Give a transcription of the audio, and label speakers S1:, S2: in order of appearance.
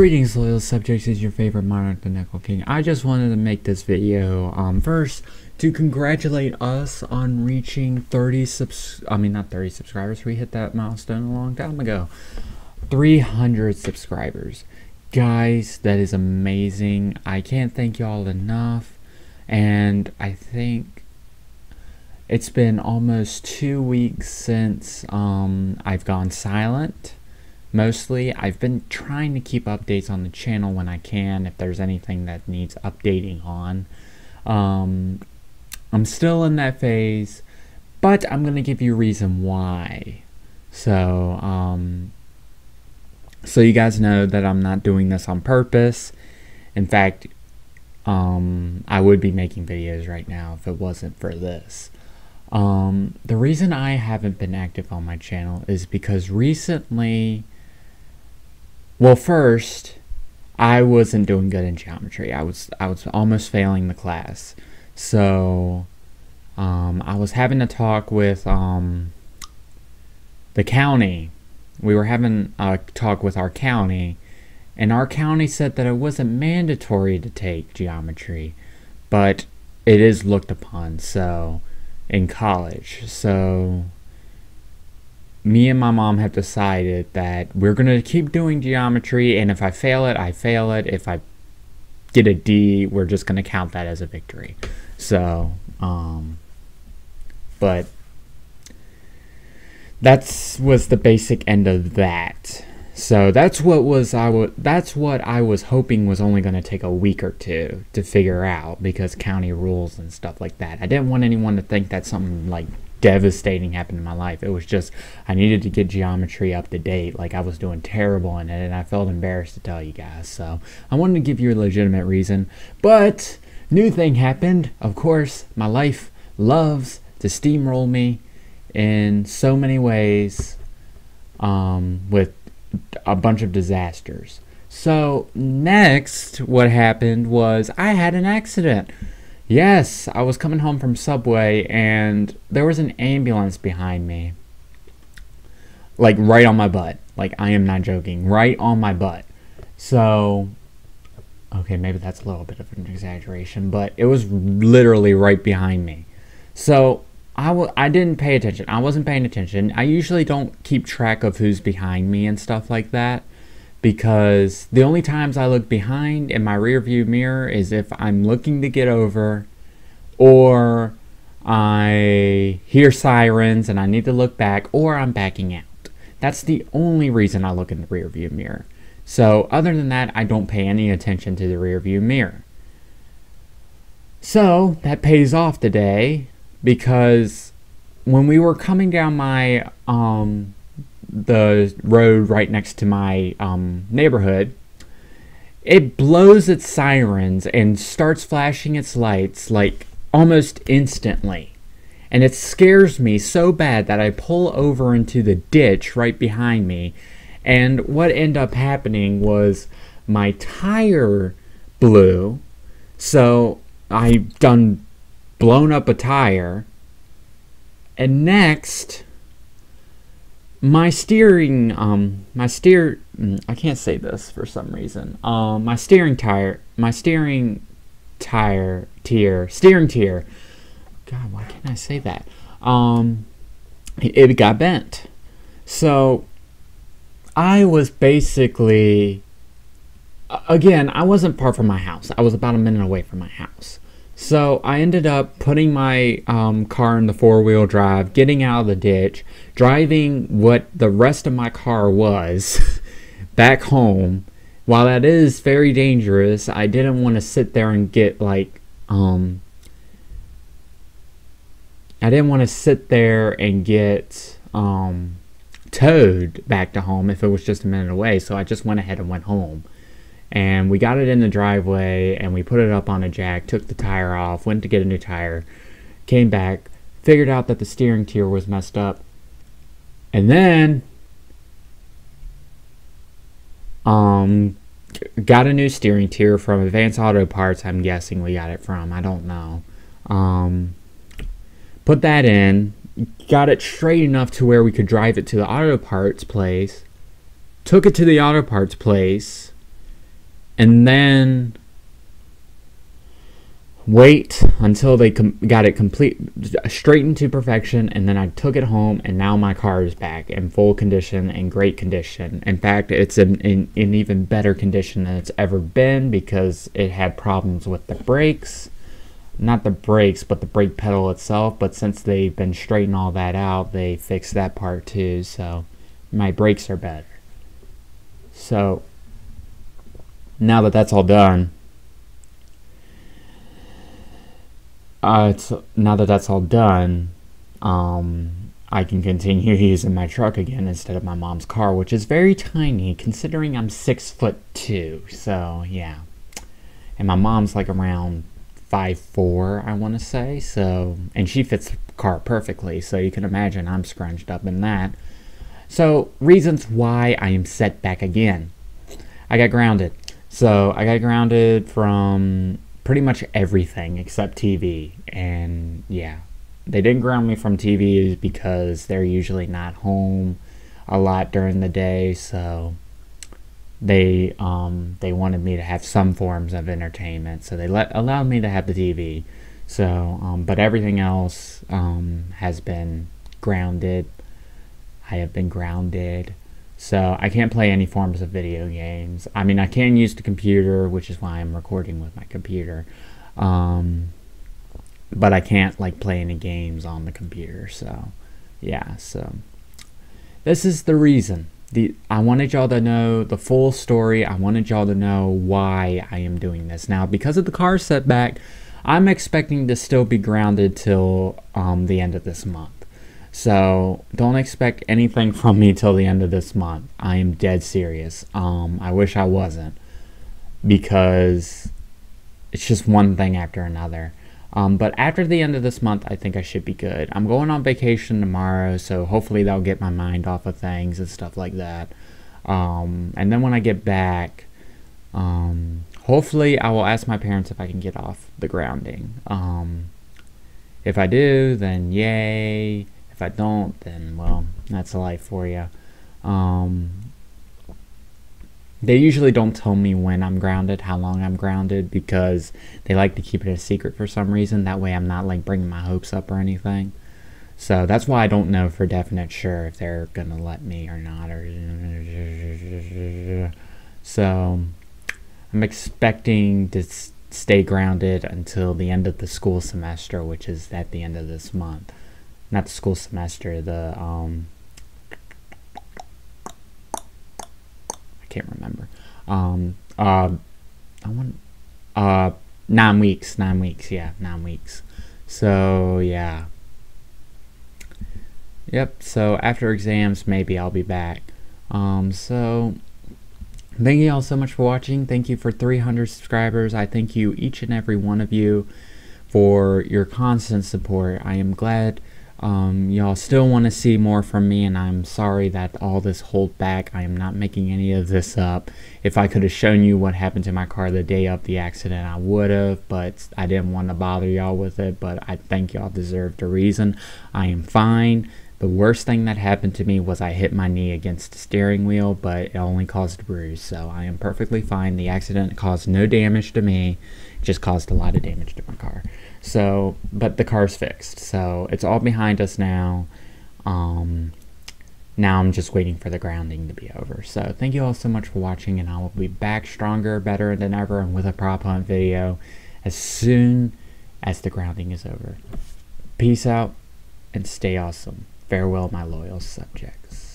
S1: Greetings, loyal subjects. Is your favorite monarch, the Nickel King. I just wanted to make this video um, first to congratulate us on reaching 30 subs. I mean, not 30 subscribers. We hit that milestone a long time ago. 300 subscribers, guys. That is amazing. I can't thank y'all enough, and I think it's been almost two weeks since um, I've gone silent mostly. I've been trying to keep updates on the channel when I can, if there's anything that needs updating on. Um, I'm still in that phase, but I'm going to give you a reason why. So, um, so you guys know that I'm not doing this on purpose. In fact, um, I would be making videos right now if it wasn't for this. Um, the reason I haven't been active on my channel is because recently well, first, I wasn't doing good in geometry. I was I was almost failing the class. So um, I was having a talk with um, the county. We were having a talk with our county, and our county said that it wasn't mandatory to take geometry, but it is looked upon so in college. So me and my mom have decided that we're going to keep doing geometry, and if I fail it, I fail it. If I get a D, we're just going to count that as a victory. So, um, but that's was the basic end of that. So that's what was I was that's what I was hoping was only going to take a week or two to figure out because county rules and stuff like that. I didn't want anyone to think that something like devastating happened in my life. It was just I needed to get geometry up to date. Like I was doing terrible in it, and I felt embarrassed to tell you guys. So I wanted to give you a legitimate reason. But new thing happened. Of course, my life loves to steamroll me in so many ways um, with a bunch of disasters. So next, what happened was I had an accident. Yes, I was coming home from Subway and there was an ambulance behind me. Like right on my butt. Like I am not joking. Right on my butt. So okay, maybe that's a little bit of an exaggeration, but it was literally right behind me. So I w- I didn't pay attention. I wasn't paying attention. I usually don't keep track of who's behind me and stuff like that because the only times I look behind in my rear view mirror is if I'm looking to get over or I hear sirens and I need to look back or I'm backing out. That's the only reason I look in the rear view mirror. So other than that, I don't pay any attention to the rear view mirror. So that pays off today because when we were coming down my um, the road right next to my um, neighborhood, it blows its sirens and starts flashing its lights like almost instantly. And it scares me so bad that I pull over into the ditch right behind me. And what ended up happening was my tire blew. So I done blown up a tire. And next, my steering um my steer mm, I can't say this for some reason. Um my steering tire my steering tire tier steering tier God why can't I say that? Um it got bent. So I was basically again, I wasn't far from my house. I was about a minute away from my house. So I ended up putting my um, car in the four wheel drive, getting out of the ditch, driving what the rest of my car was back home. While that is very dangerous, I didn't want to sit there and get like, um, I didn't want to sit there and get, um, towed back to home if it was just a minute away. So I just went ahead and went home and we got it in the driveway and we put it up on a jack took the tire off went to get a new tire came back figured out that the steering tier was messed up. And then um got a new steering tier from advanced auto parts i'm guessing we got it from i don't know. Um put that in got it straight enough to where we could drive it to the auto parts place took it to the auto parts place and then wait until they got it complete straightened to perfection and then i took it home and now my car is back in full condition and great condition. In fact it's in, in, in even better condition than it's ever been because it had problems with the brakes. Not the brakes but the brake pedal itself but since they've been straightening all that out they fixed that part too so my brakes are better. So now that that's all done uh, now that that's all done, um, I can continue using my truck again instead of my mom's car, which is very tiny considering I'm six foot two. So yeah, and my mom's like around five four, I want to say. So and she fits the car perfectly. So you can imagine I'm scrunched up in that. So reasons why I am set back again. I got grounded. So I got grounded from pretty much everything except TV. And yeah, they didn't ground me from TV because they're usually not home a lot during the day, so they um, they wanted me to have some forms of entertainment, so they let allowed me to have the TV. So, um, but everything else um, has been grounded. I have been grounded. So I can't play any forms of video games. I mean, I can use the computer, which is why I'm recording with my computer. Um, but I can't like play any games on the computer. So, yeah. So this is the reason. The I wanted y'all to know the full story. I wanted y'all to know why I am doing this now because of the car setback. I'm expecting to still be grounded till um, the end of this month. So don't expect anything from me till the end of this month. I am dead serious. Um, I wish I wasn't because it's just one thing after another. Um, but after the end of this month, I think I should be good. I'm going on vacation tomorrow, so hopefully that'll get my mind off of things and stuff like that. Um, and then when I get back, um, hopefully I will ask my parents if I can get off the grounding. Um, if I do, then yay. If I don't, then well, that's a life for you. Um, they usually don't tell me when I'm grounded, how long I'm grounded, because they like to keep it a secret for some reason. That way, I'm not like bringing my hopes up or anything. So that's why I don't know for definite sure if they're gonna let me or not. Or so I'm expecting to stay grounded until the end of the school semester, which is at the end of this month not the school semester, the um, I can't remember. Um, uh, I want uh nine weeks, nine weeks, yeah, nine weeks. So yeah. Yep. So after exams, maybe I'll be back. Um, so thank you all so much for watching. Thank you for 300 subscribers. I thank you each and every one of you for your constant support. I am glad um, y'all still want to see more from me, and I'm sorry that all this hold back. I am not making any of this up. If I could have shown you what happened to my car the day of the accident, I would have, but I didn't want to bother y'all with it. But I think y'all deserved a reason. I am fine. The worst thing that happened to me was I hit my knee against the steering wheel, but it only caused a bruise, so I am perfectly fine. The accident caused no damage to me, just caused a lot of damage to my car. So, but the car's fixed. So it's all behind us now. Um, now I'm just waiting for the grounding to be over. So thank you all so much for watching, and I will be back stronger, better than ever, and with a prop hunt video as soon as the grounding is over. Peace out and stay awesome. Farewell, my loyal subjects.